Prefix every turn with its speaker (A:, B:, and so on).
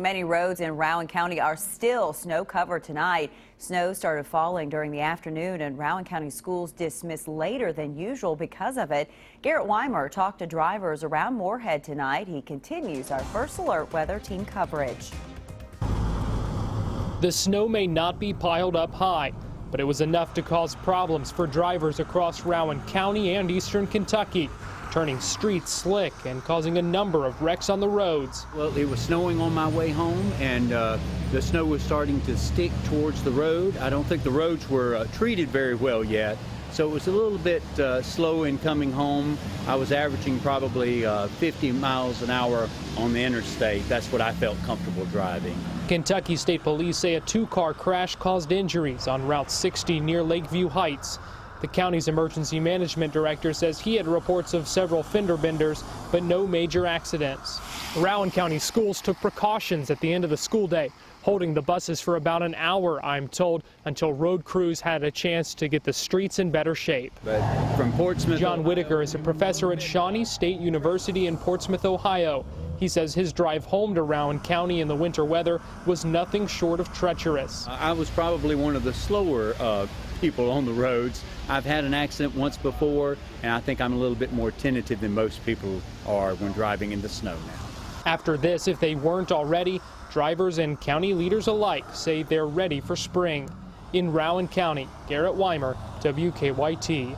A: Many roads in Rowan County are still snow covered tonight. Snow started falling during the afternoon and Rowan County schools dismissed later than usual because of it. Garrett Weimer talked to drivers around Morehead tonight. He continues our first alert weather team coverage.
B: The snow may not be piled up high, but it was enough to cause problems for drivers across Rowan County and eastern Kentucky turning streets slick and causing a number of wrecks on the roads.
C: Well, it was snowing on my way home, and uh, the snow was starting to stick towards the road. I don't think the roads were uh, treated very well yet. So it was a little bit uh, slow in coming home. I was averaging probably uh, 50 miles an hour on the interstate. That's what I felt comfortable driving.
B: Kentucky State Police say a two-car crash caused injuries on Route 60 near Lakeview Heights. The county's emergency management director says he had reports of several fender benders, but no major accidents. Rowan County schools took precautions at the end of the school day, holding the buses for about an hour, I'm told, until road crews had a chance to get the streets in better shape.
C: But from Portsmouth,
B: John Whitaker is a professor at Shawnee State University in Portsmouth, Ohio. He says his drive home to Rowan County in the winter weather was nothing short of treacherous.
C: I was probably one of the slower uh, people on the roads. I've had an accident once before, and I think I'm a little bit more tentative than most people are when driving in the snow now.
B: After this, if they weren't already, drivers and county leaders alike say they're ready for spring. In Rowan County, Garrett Weimer, WKYT.